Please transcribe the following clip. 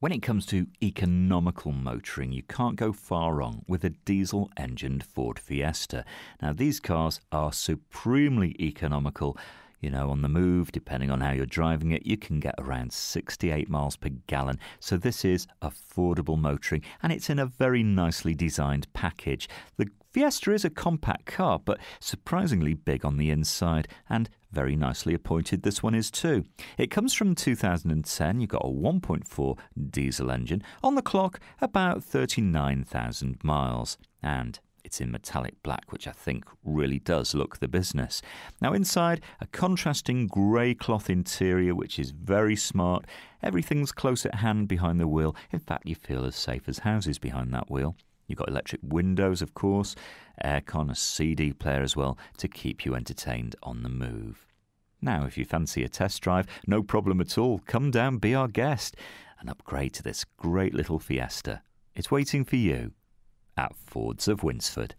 When it comes to economical motoring, you can't go far wrong with a diesel engined Ford Fiesta. Now, these cars are supremely economical. You know, on the move, depending on how you're driving it, you can get around 68 miles per gallon. So, this is affordable motoring and it's in a very nicely designed package. The Fiesta is a compact car, but surprisingly big on the inside and very nicely appointed this one is too. It comes from 2010. You've got a 1.4 diesel engine. On the clock, about 39,000 miles. And it's in metallic black, which I think really does look the business. Now, inside, a contrasting grey cloth interior, which is very smart. Everything's close at hand behind the wheel. In fact, you feel as safe as houses behind that wheel. You've got electric windows, of course, aircon, a CD player as well to keep you entertained on the move. Now, if you fancy a test drive, no problem at all. Come down, be our guest, and upgrade to this great little Fiesta. It's waiting for you at Fords of Winsford.